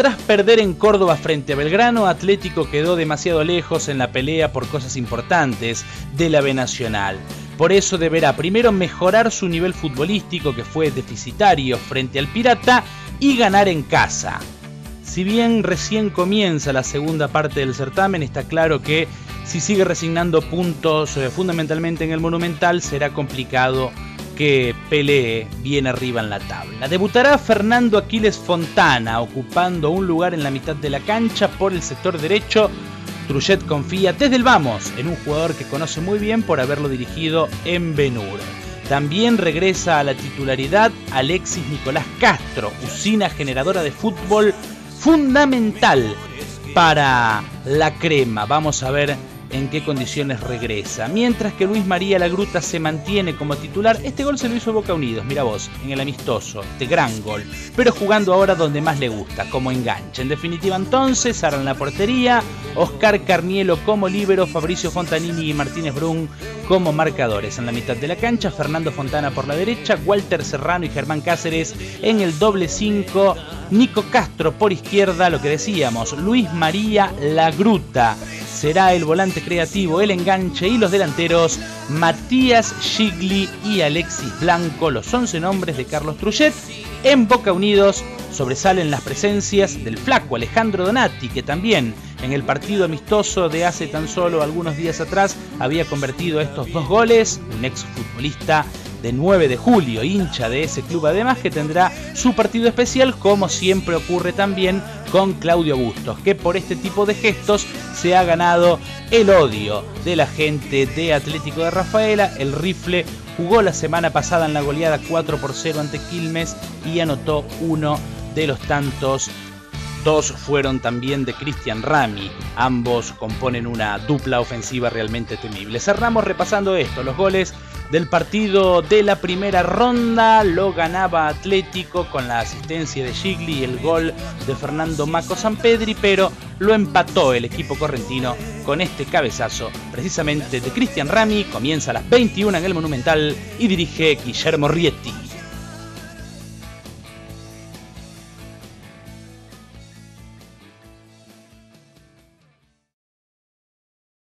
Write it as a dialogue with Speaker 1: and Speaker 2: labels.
Speaker 1: Tras perder en Córdoba frente a Belgrano, Atlético quedó demasiado lejos en la pelea por cosas importantes de la B Nacional. Por eso deberá primero mejorar su nivel futbolístico que fue deficitario frente al Pirata y ganar en casa. Si bien recién comienza la segunda parte del certamen, está claro que si sigue resignando puntos eh, fundamentalmente en el Monumental será complicado que pelee bien arriba en la tabla. Debutará Fernando Aquiles Fontana, ocupando un lugar en la mitad de la cancha por el sector derecho. Truchet confía desde el vamos en un jugador que conoce muy bien por haberlo dirigido en Benur. También regresa a la titularidad Alexis Nicolás Castro, usina generadora de fútbol fundamental para la crema. Vamos a ver en qué condiciones regresa. Mientras que Luis María Lagruta se mantiene como titular, este gol se lo hizo Boca Unidos, mira vos, en el amistoso, este gran gol, pero jugando ahora donde más le gusta, como enganche. En definitiva entonces, ahora en la portería, Oscar Carnielo como líbero, Fabricio Fontanini y Martínez Brun como marcadores. En la mitad de la cancha, Fernando Fontana por la derecha, Walter Serrano y Germán Cáceres en el doble 5, Nico Castro por izquierda, lo que decíamos, Luis María Lagruta será el volante creativo, el enganche y los delanteros Matías Gigli y Alexis Blanco, los 11 nombres de Carlos Truchet. En Boca Unidos sobresalen las presencias del flaco Alejandro Donati, que también en el partido amistoso de hace tan solo algunos días atrás había convertido estos dos goles, un ex futbolista de 9 de julio, hincha de ese club además que tendrá su partido especial como siempre ocurre también con Claudio Bustos, que por este tipo de gestos se ha ganado el odio de la gente de Atlético de Rafaela, el rifle jugó la semana pasada en la goleada 4 por 0 ante Quilmes y anotó uno de los tantos Dos fueron también de Cristian Rami. Ambos componen una dupla ofensiva realmente temible. Cerramos repasando esto, los goles del partido de la primera ronda. Lo ganaba Atlético con la asistencia de Gigli y el gol de Fernando Maco Sampedri, pero lo empató el equipo correntino con este cabezazo precisamente de Cristian Rami. Comienza a las 21 en el Monumental y dirige Guillermo Rietti.